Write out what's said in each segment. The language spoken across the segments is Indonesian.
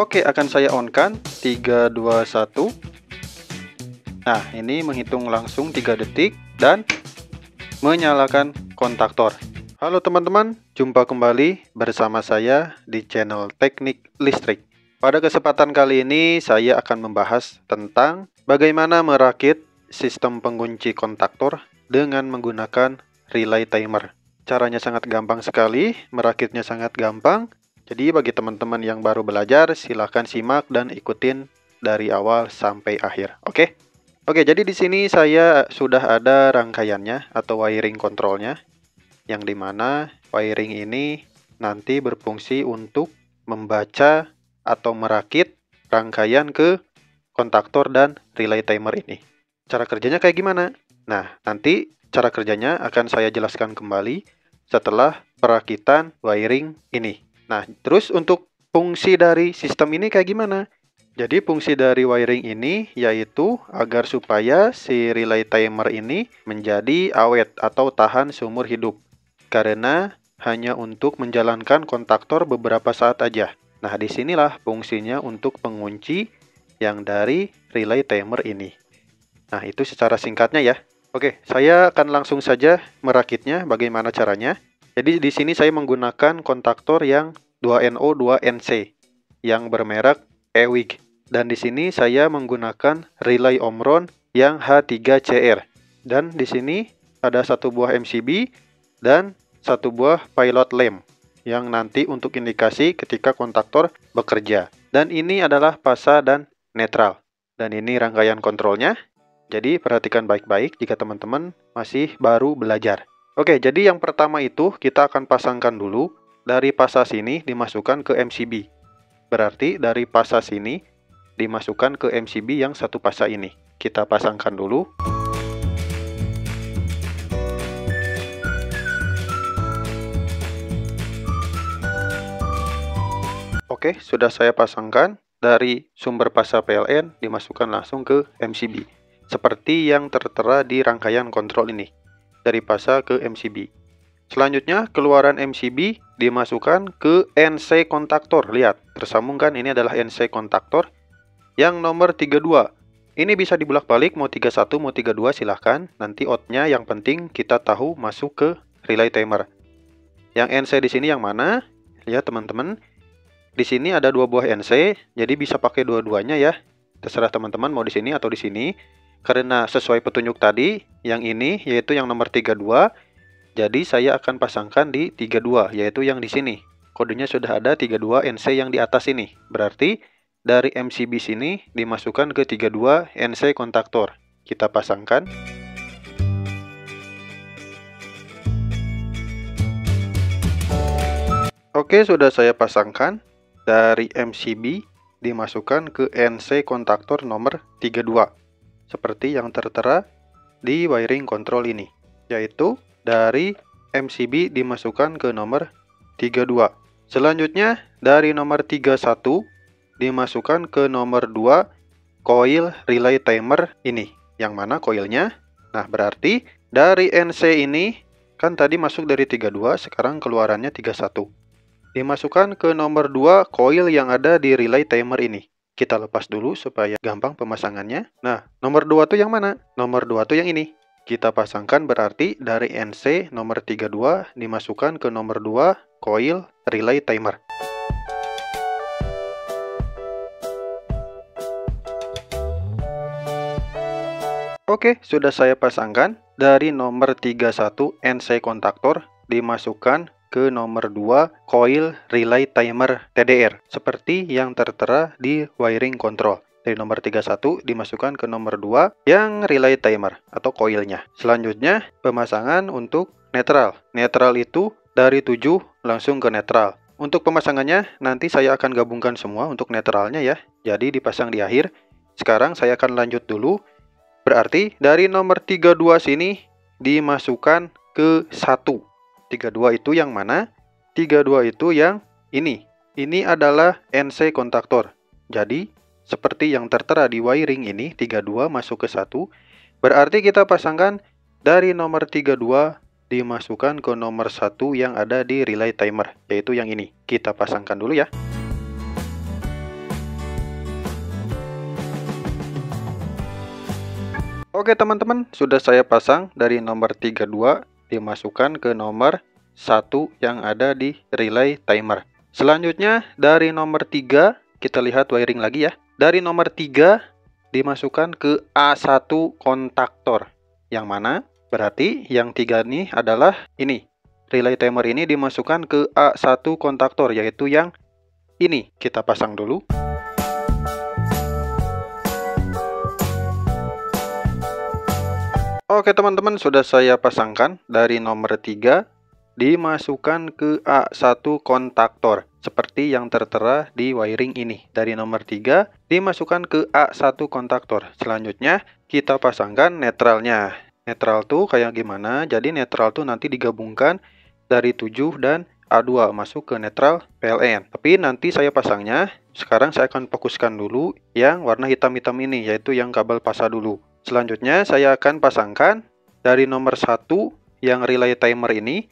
Oke, akan saya on kan 3 2 1. Nah, ini menghitung langsung 3 detik dan menyalakan kontaktor. Halo teman-teman, jumpa kembali bersama saya di channel Teknik Listrik. Pada kesempatan kali ini saya akan membahas tentang bagaimana merakit sistem pengunci kontaktor dengan menggunakan relay timer. Caranya sangat gampang sekali, merakitnya sangat gampang, jadi bagi teman-teman yang baru belajar, silahkan simak dan ikutin dari awal sampai akhir. Oke? Oke, jadi di sini saya sudah ada rangkaiannya atau wiring kontrolnya, yang di mana wiring ini nanti berfungsi untuk membaca atau merakit rangkaian ke kontaktor dan relay timer ini. Cara kerjanya kayak gimana? Nah, nanti cara kerjanya akan saya jelaskan kembali setelah perakitan wiring ini. Nah, terus untuk fungsi dari sistem ini kayak gimana? Jadi fungsi dari wiring ini yaitu agar supaya si relay timer ini menjadi awet atau tahan seumur hidup. Karena hanya untuk menjalankan kontaktor beberapa saat aja. Nah, di sinilah fungsinya untuk pengunci yang dari relay timer ini. Nah, itu secara singkatnya ya. Oke, saya akan langsung saja merakitnya bagaimana caranya. Jadi di sini saya menggunakan kontaktor yang 2NO2NC yang bermerek Ewig. Dan di sini saya menggunakan relay Omron yang H3CR. Dan di sini ada satu buah MCB dan satu buah pilot lamp yang nanti untuk indikasi ketika kontaktor bekerja. Dan ini adalah pasa dan netral. Dan ini rangkaian kontrolnya. Jadi perhatikan baik-baik jika teman-teman masih baru belajar. Oke, jadi yang pertama itu kita akan pasangkan dulu dari pasa sini dimasukkan ke MCB. Berarti dari pasa sini dimasukkan ke MCB yang satu pasa ini. Kita pasangkan dulu. Oke, sudah saya pasangkan. Dari sumber pasa PLN dimasukkan langsung ke MCB. Seperti yang tertera di rangkaian kontrol ini dari pasa ke MCB. Selanjutnya, keluaran MCB dimasukkan ke NC kontaktor. Lihat, tersambungkan ini adalah NC kontaktor yang nomor 32. Ini bisa dibulak-balik mau 31 mau 32 silahkan. Nanti outnya yang penting kita tahu masuk ke relay timer. Yang NC di sini yang mana? Lihat teman-teman. Di sini ada dua buah NC, jadi bisa pakai dua-duanya ya. Terserah teman-teman mau di sini atau di sini. Karena sesuai petunjuk tadi, yang ini yaitu yang nomor 32, jadi saya akan pasangkan di 32, yaitu yang di sini. Kodenya sudah ada 32 NC yang di atas ini. Berarti dari MCB sini dimasukkan ke 32 NC kontaktor. Kita pasangkan. Oke, sudah saya pasangkan. Dari MCB dimasukkan ke NC kontaktor nomor 32 seperti yang tertera di wiring control ini, yaitu dari MCB dimasukkan ke nomor 32. Selanjutnya, dari nomor 31 dimasukkan ke nomor 2 coil relay timer ini. Yang mana coilnya? Nah, berarti dari NC ini kan tadi masuk dari 32, sekarang keluarannya 31. Dimasukkan ke nomor 2 coil yang ada di relay timer ini. Kita lepas dulu supaya gampang pemasangannya. Nah, nomor 2 tuh yang mana? Nomor 2 tuh yang ini. Kita pasangkan berarti dari NC nomor 32 dimasukkan ke nomor 2 coil relay timer. Oke, sudah saya pasangkan dari nomor 31 NC kontaktor dimasukkan ke nomor 2 coil relay timer TDR seperti yang tertera di wiring control. Dari nomor 31 dimasukkan ke nomor 2 yang relay timer atau coilnya. Selanjutnya pemasangan untuk netral. Netral itu dari 7 langsung ke netral. Untuk pemasangannya nanti saya akan gabungkan semua untuk netralnya ya. Jadi dipasang di akhir. Sekarang saya akan lanjut dulu. Berarti dari nomor 32 sini dimasukkan ke 1 32 itu yang mana? 32 itu yang ini. Ini adalah NC kontaktor. Jadi, seperti yang tertera di wiring ini, 32 masuk ke 1. Berarti kita pasangkan dari nomor 32 dimasukkan ke nomor 1 yang ada di relay timer, yaitu yang ini. Kita pasangkan dulu ya. Oke teman-teman, sudah saya pasang dari nomor 32 dimasukkan ke nomor 1 yang ada di relay timer. Selanjutnya dari nomor 3 kita lihat wiring lagi ya. Dari nomor 3 dimasukkan ke A1 kontaktor. Yang mana? Berarti yang tiga ini adalah ini. Relay timer ini dimasukkan ke A1 kontaktor yaitu yang ini. Kita pasang dulu. Oke teman-teman sudah saya pasangkan dari nomor 3 dimasukkan ke A1 kontaktor seperti yang tertera di wiring ini. Dari nomor 3 dimasukkan ke A1 kontaktor. Selanjutnya kita pasangkan netralnya. Netral tuh kayak gimana? Jadi netral tuh nanti digabungkan dari 7 dan A2 masuk ke netral PLN. Tapi nanti saya pasangnya, sekarang saya akan fokuskan dulu yang warna hitam-hitam ini, yaitu yang kabel pasa dulu. Selanjutnya saya akan pasangkan dari nomor 1 yang relay timer ini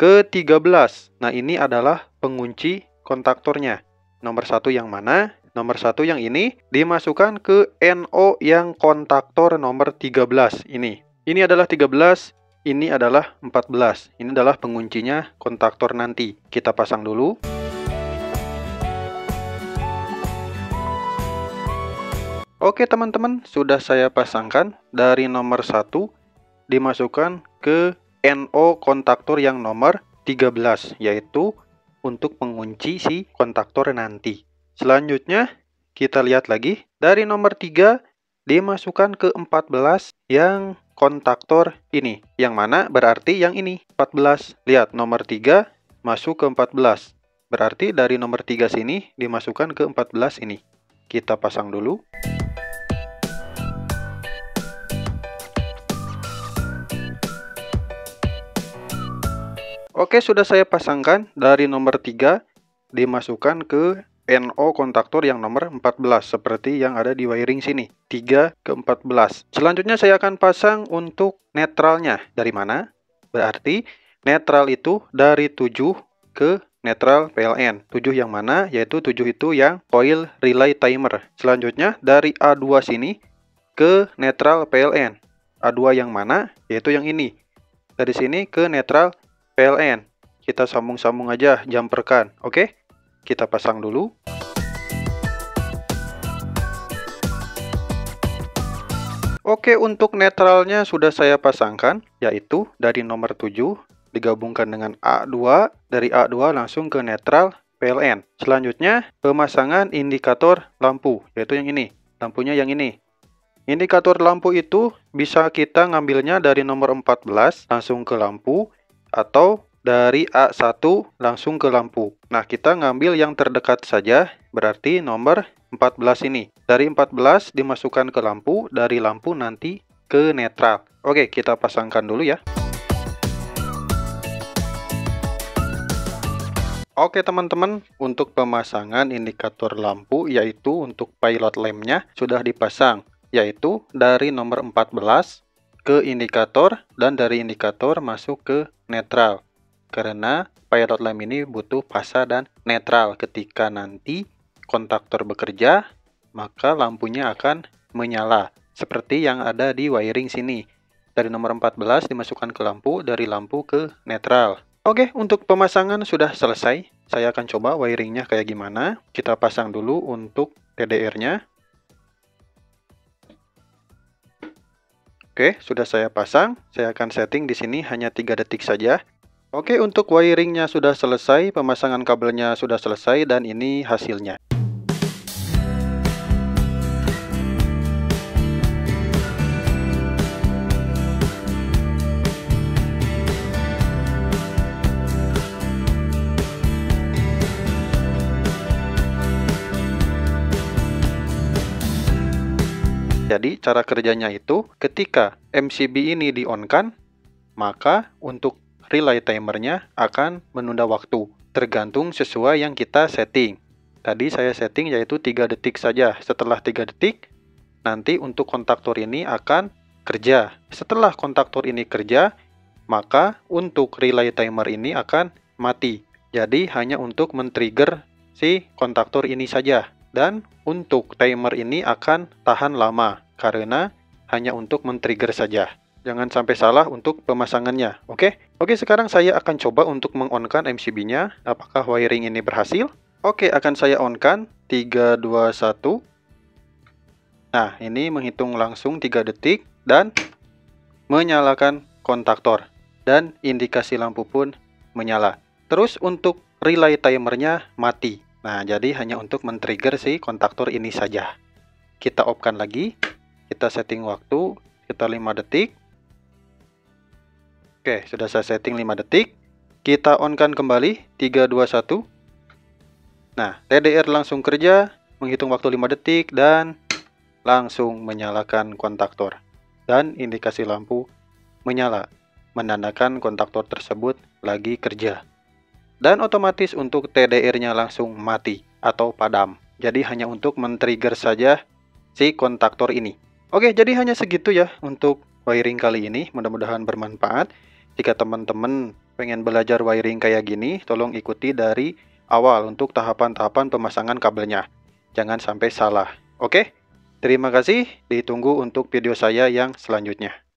ke-13. Nah, ini adalah pengunci kontaktornya. Nomor satu yang mana? Nomor satu yang ini dimasukkan ke NO yang kontaktor nomor 13 ini. Ini adalah 13, ini adalah 14. Ini adalah penguncinya kontaktor nanti. Kita pasang dulu. Oke teman-teman, sudah saya pasangkan dari nomor 1 dimasukkan ke NO kontaktor yang nomor 13 yaitu untuk mengunci si kontaktor nanti. Selanjutnya kita lihat lagi dari nomor 3 dimasukkan ke 14 yang kontaktor ini. Yang mana berarti yang ini 14. Lihat nomor 3 masuk ke 14. Berarti dari nomor 3 sini dimasukkan ke 14 ini. Kita pasang dulu. Oke, sudah saya pasangkan dari nomor 3 dimasukkan ke NO kontaktor yang nomor 14 seperti yang ada di wiring sini 3 ke 14 selanjutnya saya akan pasang untuk netralnya. Dari mana? Berarti netral itu dari 7 ke netral PLN 7 yang mana? Yaitu 7 itu yang coil relay timer. Selanjutnya dari A2 sini ke netral PLN A2 yang mana? Yaitu yang ini. Dari sini ke netral PLN. Kita sambung-sambung aja jumperkan, oke? Kita pasang dulu. Oke, untuk netralnya sudah saya pasangkan, yaitu dari nomor 7 digabungkan dengan A2, dari A2 langsung ke netral PLN. Selanjutnya, pemasangan indikator lampu, yaitu yang ini. Lampunya yang ini. Indikator lampu itu bisa kita ngambilnya dari nomor 14 langsung ke lampu atau dari A1 langsung ke lampu. Nah, kita ngambil yang terdekat saja, berarti nomor 14 ini. Dari 14 dimasukkan ke lampu, dari lampu nanti ke netral. Oke, kita pasangkan dulu ya. Oke teman-teman, untuk pemasangan indikator lampu yaitu untuk pilot lampnya sudah dipasang, yaitu dari nomor 14 ke indikator dan dari indikator masuk ke netral. Karena pilot lamp ini butuh fasa dan netral. Ketika nanti kontaktor bekerja, maka lampunya akan menyala. Seperti yang ada di wiring sini. Dari nomor 14 dimasukkan ke lampu, dari lampu ke netral. Oke, untuk pemasangan sudah selesai. Saya akan coba wiringnya kayak gimana. Kita pasang dulu untuk TDR-nya. Oke, sudah saya pasang. Saya akan setting di sini hanya 3 detik saja. Oke, untuk wiringnya sudah selesai, pemasangan kabelnya sudah selesai, dan ini hasilnya. Jadi cara kerjanya itu ketika MCB ini di-on-kan, maka untuk relay timernya akan menunda waktu, tergantung sesuai yang kita setting. Tadi saya setting yaitu 3 detik saja. Setelah 3 detik, nanti untuk kontaktor ini akan kerja. Setelah kontaktor ini kerja, maka untuk relay timer ini akan mati. Jadi hanya untuk men-trigger si kontaktor ini saja. Dan untuk timer ini akan tahan lama karena hanya untuk men-trigger saja. Jangan sampai salah untuk pemasangannya, oke? Oke, sekarang saya akan coba untuk meng-on-kan MCB-nya. Apakah wiring ini berhasil? Oke, akan saya on-kan. 3, 2, 1. Nah, ini menghitung langsung 3 detik dan menyalakan kontaktor. Dan indikasi lampu pun menyala. Terus untuk relay timernya mati. Nah, jadi hanya untuk men-trigger si kontaktor ini saja. Kita off-kan lagi. Kita setting waktu. Kita 5 detik. Oke, sudah saya setting 5 detik. Kita on-kan kembali. 3, 2, 1. Nah, TDR langsung kerja. Menghitung waktu 5 detik. Dan langsung menyalakan kontaktor. Dan indikasi lampu menyala. Menandakan kontaktor tersebut lagi kerja dan otomatis untuk TDR-nya langsung mati atau padam. Jadi hanya untuk men-trigger saja si kontaktor ini. Oke, jadi hanya segitu ya untuk wiring kali ini. Mudah-mudahan bermanfaat. Jika teman-teman pengen belajar wiring kayak gini, tolong ikuti dari awal untuk tahapan-tahapan pemasangan kabelnya. Jangan sampai salah. Oke? Terima kasih, ditunggu untuk video saya yang selanjutnya.